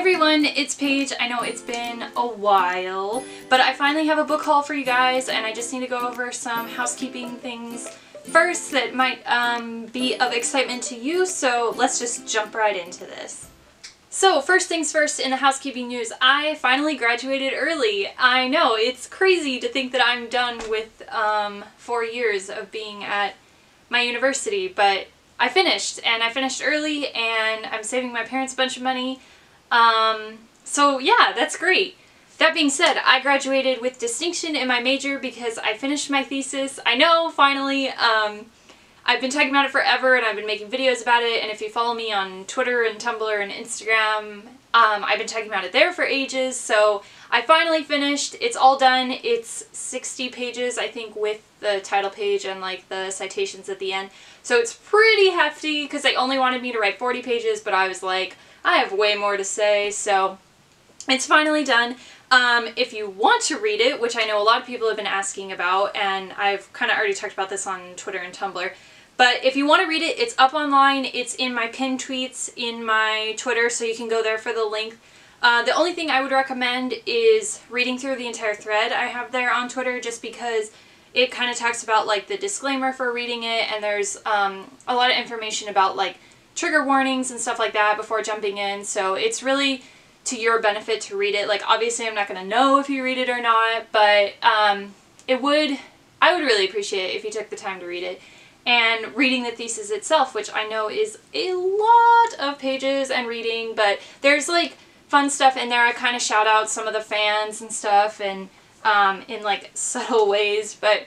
everyone, it's Paige. I know it's been a while, but I finally have a book haul for you guys and I just need to go over some housekeeping things first that might um, be of excitement to you, so let's just jump right into this. So first things first in the housekeeping news, I finally graduated early. I know, it's crazy to think that I'm done with um, four years of being at my university, but I finished and I finished early and I'm saving my parents a bunch of money. Um, so yeah, that's great. That being said, I graduated with distinction in my major because I finished my thesis. I know, finally. Um, I've been talking about it forever and I've been making videos about it and if you follow me on Twitter and Tumblr and Instagram, um, I've been talking about it there for ages, so I finally finished. It's all done. It's 60 pages, I think, with the title page and like the citations at the end. So it's pretty hefty because they only wanted me to write 40 pages, but I was like, I have way more to say, so it's finally done. Um, if you want to read it, which I know a lot of people have been asking about, and I've kind of already talked about this on Twitter and Tumblr, but if you want to read it, it's up online. It's in my pinned tweets in my Twitter, so you can go there for the link. Uh, the only thing I would recommend is reading through the entire thread I have there on Twitter just because it kind of talks about like the disclaimer for reading it and there's um, a lot of information about like trigger warnings and stuff like that before jumping in. So it's really to your benefit to read it. Like obviously I'm not going to know if you read it or not, but um, it would, I would really appreciate it if you took the time to read it and reading the thesis itself, which I know is a lot of pages and reading, but there's like fun stuff in there. I kind of shout out some of the fans and stuff and um, in like subtle ways, but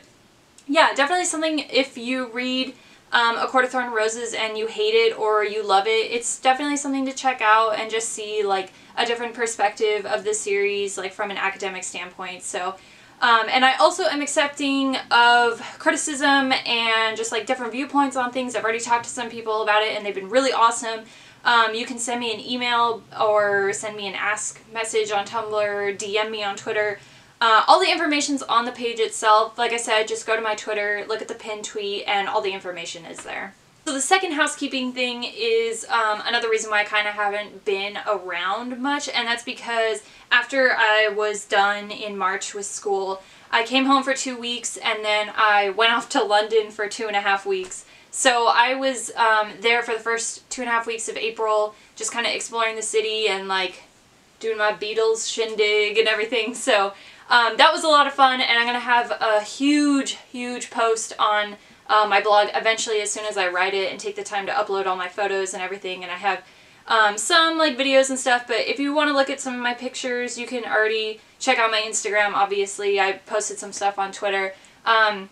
yeah, definitely something if you read um, A Court of Thorn Roses and you hate it or you love it, it's definitely something to check out and just see like a different perspective of the series like from an academic standpoint. So um, and I also am accepting of criticism and just like different viewpoints on things. I've already talked to some people about it and they've been really awesome. Um, you can send me an email or send me an ask message on Tumblr, DM me on Twitter. Uh, all the information's on the page itself. Like I said, just go to my Twitter, look at the pinned tweet, and all the information is there. So the second housekeeping thing is um, another reason why I kind of haven't been around much, and that's because after I was done in March with school, I came home for two weeks and then I went off to London for two and a half weeks. So I was um, there for the first two and a half weeks of April, just kind of exploring the city and like doing my Beatles shindig and everything. So um, that was a lot of fun, and I'm going to have a huge, huge post on uh, my blog eventually as soon as I write it and take the time to upload all my photos and everything and I have um, some like videos and stuff but if you want to look at some of my pictures you can already check out my Instagram obviously. I posted some stuff on Twitter. Um,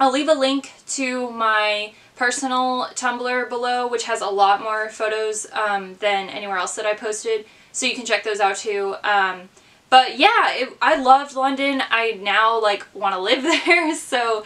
I'll leave a link to my personal Tumblr below which has a lot more photos um, than anywhere else that I posted so you can check those out too. Um, but yeah it, I loved London. I now like want to live there so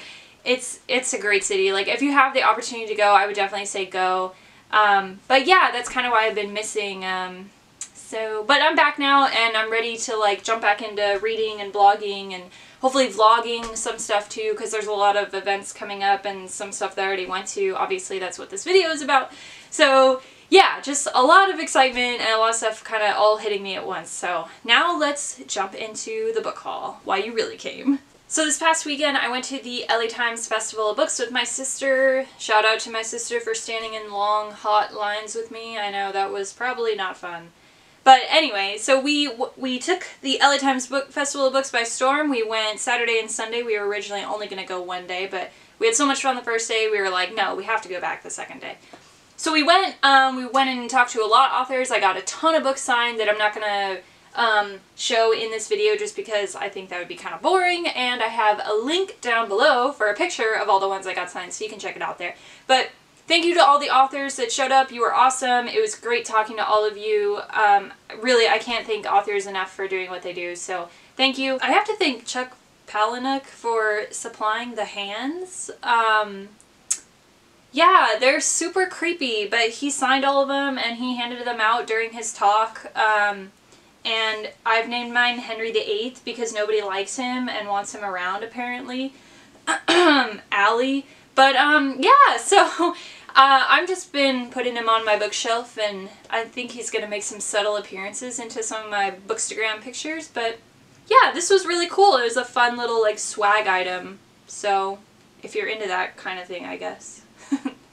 it's it's a great city. Like if you have the opportunity to go, I would definitely say go. Um, but yeah, that's kind of why I've been missing. Um, so, but I'm back now and I'm ready to like jump back into reading and blogging and hopefully vlogging some stuff too because there's a lot of events coming up and some stuff that I already went to. Obviously, that's what this video is about. So yeah, just a lot of excitement and a lot of stuff kind of all hitting me at once. So now let's jump into the book haul. Why you really came. So this past weekend I went to the LA Times Festival of Books with my sister. Shout out to my sister for standing in long hot lines with me. I know that was probably not fun. But anyway, so we we took the LA Times Book Festival of Books by storm. We went Saturday and Sunday. We were originally only going to go one day, but we had so much fun the first day, we were like, no, we have to go back the second day. So we went, um, we went and talked to a lot of authors. I got a ton of books signed that I'm not going to um, show in this video just because I think that would be kind of boring and I have a link down below for a picture of all the ones I got signed so you can check it out there. But thank you to all the authors that showed up. You were awesome. It was great talking to all of you. Um, really, I can't thank authors enough for doing what they do, so thank you. I have to thank Chuck Palahniuk for supplying the hands. Um, yeah, they're super creepy, but he signed all of them and he handed them out during his talk. Um, and I've named mine Henry VIII because nobody likes him and wants him around apparently. Allie. But um, yeah, so Uh, I've just been putting him on my bookshelf, and I think he's going to make some subtle appearances into some of my Bookstagram pictures, but yeah, this was really cool. It was a fun little, like, swag item, so if you're into that kind of thing, I guess.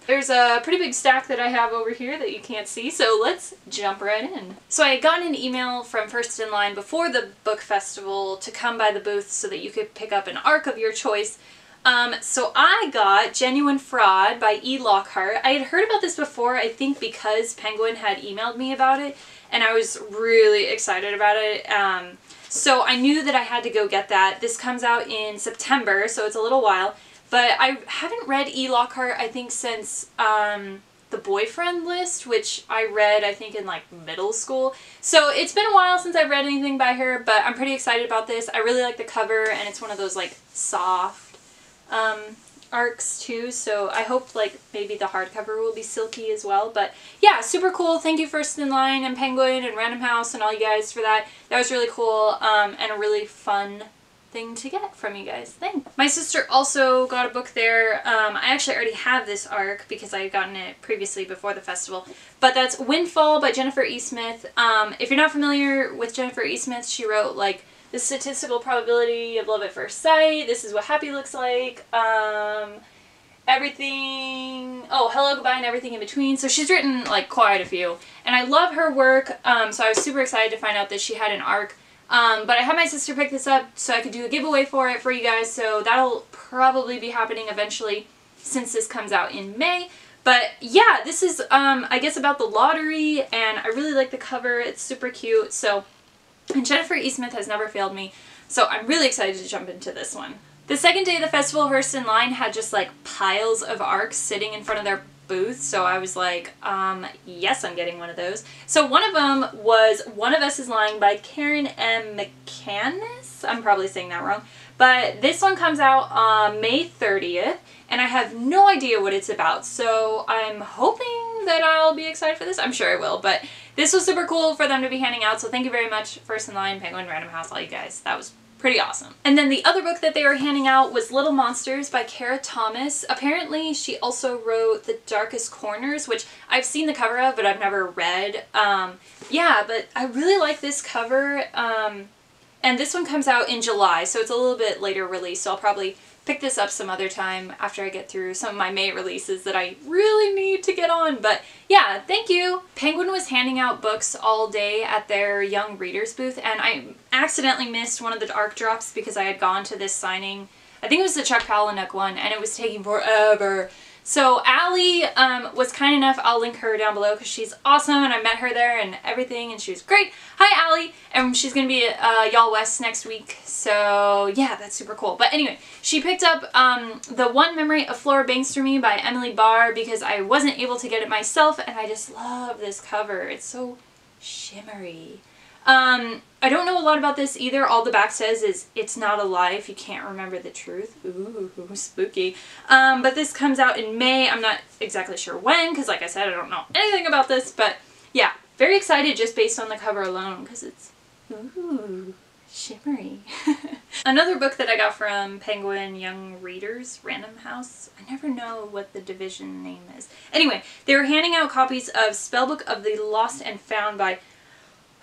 There's a pretty big stack that I have over here that you can't see, so let's jump right in. So I got an email from First in Line before the book festival to come by the booth so that you could pick up an arc of your choice. Um, so I got Genuine Fraud by E. Lockhart. I had heard about this before, I think because Penguin had emailed me about it, and I was really excited about it. Um, so I knew that I had to go get that. This comes out in September, so it's a little while. But I haven't read E. Lockhart, I think, since um, The Boyfriend List, which I read, I think, in like middle school. So it's been a while since I've read anything by her, but I'm pretty excited about this. I really like the cover, and it's one of those like soft um, arcs too, so I hope like maybe the hardcover will be silky as well. But yeah, super cool. Thank you First in Line and Penguin and Random House and all you guys for that. That was really cool um, and a really fun thing to get from you guys. Thanks. My sister also got a book there. Um, I actually already have this arc because I had gotten it previously before the festival. But that's Windfall by Jennifer E. Smith. Um, if you're not familiar with Jennifer E. Smith, she wrote like the statistical probability of love at first sight. This is what happy looks like. Um, everything oh hello goodbye and everything in between so she's written like quite a few and i love her work um, so i was super excited to find out that she had an arc um, but I had my sister pick this up so I could do a giveaway for it for you guys, so that'll probably be happening eventually since this comes out in May. But yeah, this is, um, I guess, about the lottery, and I really like the cover. It's super cute, so... And Jennifer E. Smith has never failed me, so I'm really excited to jump into this one. The second day of the festival, First in Line had just like piles of arcs sitting in front of their booth, so I was like, um, yes, I'm getting one of those. So one of them was One of Us is Lying by Karen M. McCannis. I'm probably saying that wrong. But this one comes out on May 30th, and I have no idea what it's about, so I'm hoping that I'll be excited for this. I'm sure I will, but this was super cool for them to be handing out, so thank you very much, First in Line, Penguin, Random House, all you guys. That was pretty awesome. And then the other book that they were handing out was Little Monsters by Kara Thomas. Apparently she also wrote The Darkest Corners, which I've seen the cover of, but I've never read. Um, yeah, but I really like this cover. Um, and this one comes out in July, so it's a little bit later release, so I'll probably pick this up some other time after I get through some of my May releases that I really need to get on. But yeah, thank you. Penguin was handing out books all day at their Young Readers booth and I accidentally missed one of the ARC drops because I had gone to this signing. I think it was the Chuck Palahniuk one and it was taking forever. So Allie um, was kind enough, I'll link her down below because she's awesome and I met her there and everything and she was great. Hi Allie! And she's going to be at uh, YALLWest next week. So yeah, that's super cool. But anyway, she picked up um, The One Memory of Flora Banks for me by Emily Barr because I wasn't able to get it myself and I just love this cover. It's so shimmery. Um, I don't know a lot about this either. All the back says is it's not a lie if you can't remember the truth. Ooh, spooky. Um, but this comes out in May. I'm not exactly sure when because like I said, I don't know anything about this. But yeah, very excited just based on the cover alone because it's ooh, shimmery. Another book that I got from Penguin Young Readers, Random House. I never know what the division name is. Anyway, they were handing out copies of Spellbook of the Lost and Found by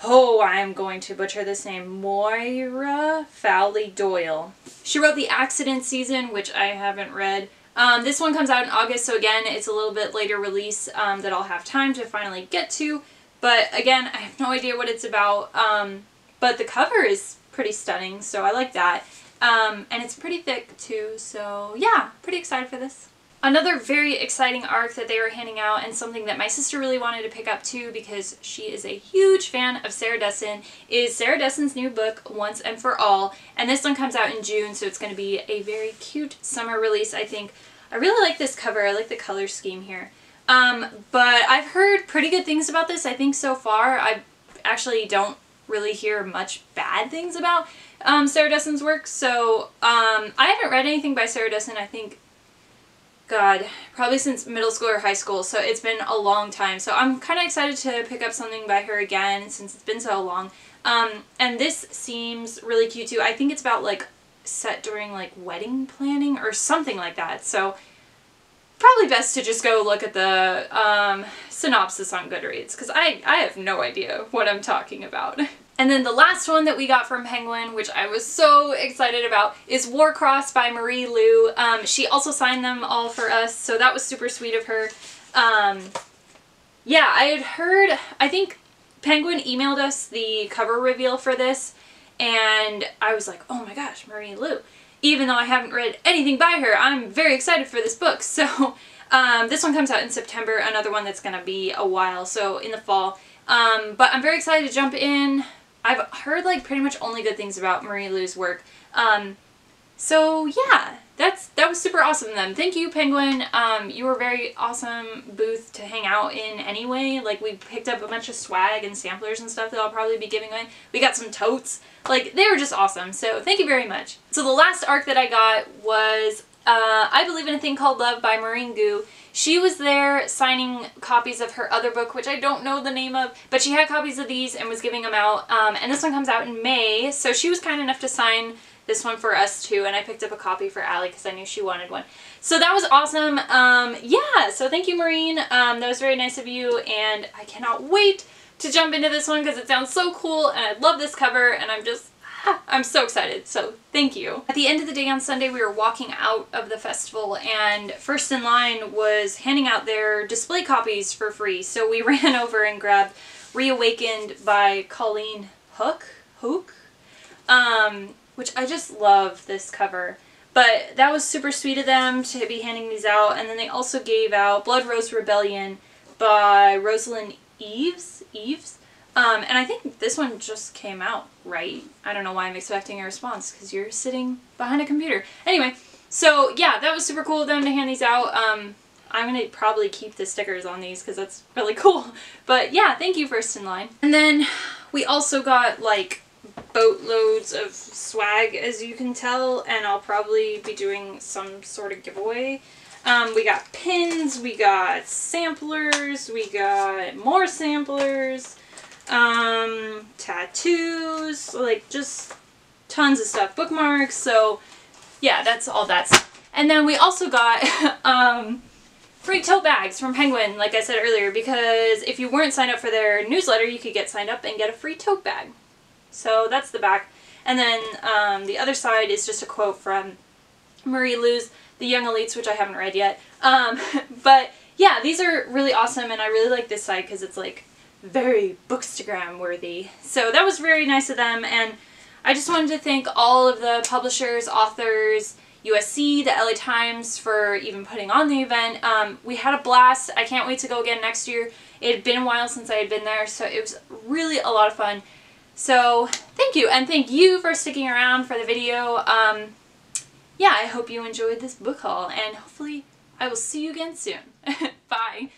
Oh, I'm going to butcher this name. Moira Fowley Doyle. She wrote The Accident Season, which I haven't read. Um, this one comes out in August, so again, it's a little bit later release um, that I'll have time to finally get to. But again, I have no idea what it's about. Um, but the cover is pretty stunning, so I like that. Um, and it's pretty thick too, so yeah, pretty excited for this. Another very exciting arc that they were handing out and something that my sister really wanted to pick up too because she is a huge fan of Sarah Dessen is Sarah Dessen's new book, Once and For All. And this one comes out in June, so it's going to be a very cute summer release, I think. I really like this cover. I like the color scheme here. Um, but I've heard pretty good things about this, I think, so far. I actually don't really hear much bad things about um, Sarah Dessen's work, so um, I haven't read anything by Sarah Dessen, I think, God, probably since middle school or high school, so it's been a long time. So I'm kind of excited to pick up something by her again since it's been so long. Um, and this seems really cute too. I think it's about like set during like wedding planning or something like that. So probably best to just go look at the um, synopsis on Goodreads because I, I have no idea what I'm talking about. And then the last one that we got from Penguin, which I was so excited about, is Warcross by Marie Lu. Um, she also signed them all for us, so that was super sweet of her. Um, yeah, I had heard, I think Penguin emailed us the cover reveal for this, and I was like, oh my gosh, Marie Lu. Even though I haven't read anything by her, I'm very excited for this book. So um, this one comes out in September, another one that's going to be a while, so in the fall. Um, but I'm very excited to jump in. I've heard like pretty much only good things about Marie Lu's work. Um, so yeah, that's that was super awesome of them. Thank you, Penguin. Um, you were very awesome booth to hang out in anyway. Like we picked up a bunch of swag and samplers and stuff that I'll probably be giving away. We got some totes. Like they were just awesome. So thank you very much. So the last arc that I got was uh, I Believe in a Thing Called Love by Maureen Goo. She was there signing copies of her other book, which I don't know the name of, but she had copies of these and was giving them out. Um, and this one comes out in May, so she was kind enough to sign this one for us too, and I picked up a copy for Allie because I knew she wanted one. So that was awesome. Um, yeah, so thank you, Maureen. Um, that was very nice of you, and I cannot wait to jump into this one because it sounds so cool, and I love this cover, and I'm just I'm so excited, so thank you. At the end of the day on Sunday, we were walking out of the festival and first in line was handing out their display copies for free. So we ran over and grabbed Reawakened by Colleen Houck, Houck, um, which I just love this cover. But that was super sweet of them to be handing these out. And then they also gave out Blood Rose Rebellion by Rosalind Eves. Eves? Um, and I think this one just came out, right? I don't know why I'm expecting a response because you're sitting behind a computer. Anyway, so yeah, that was super cool of them to hand these out. Um, I'm going to probably keep the stickers on these because that's really cool. But yeah, thank you First in Line. And then we also got like boatloads of swag as you can tell and I'll probably be doing some sort of giveaway. Um, we got pins, we got samplers, we got more samplers, um, tattoos, like just tons of stuff, bookmarks, so yeah, that's all that stuff. And then we also got um, free tote bags from Penguin, like I said earlier, because if you weren't signed up for their newsletter, you could get signed up and get a free tote bag. So that's the back. And then um, the other side is just a quote from Marie Lu's The Young Elites, which I haven't read yet. Um, but yeah, these are really awesome, and I really like this side because it's like very bookstagram worthy. So that was very nice of them and I just wanted to thank all of the publishers, authors, USC, the LA Times for even putting on the event. Um, we had a blast. I can't wait to go again next year. It had been a while since I had been there, so it was really a lot of fun. So thank you, and thank you for sticking around for the video. Um, yeah, I hope you enjoyed this book haul, and hopefully I will see you again soon. Bye.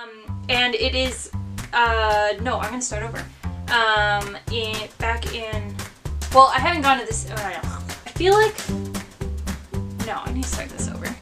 Um, and it is, uh, no, I'm gonna start over. Um, in, back in, well, I haven't gone to this, uh, I feel like, no, I need to start this over.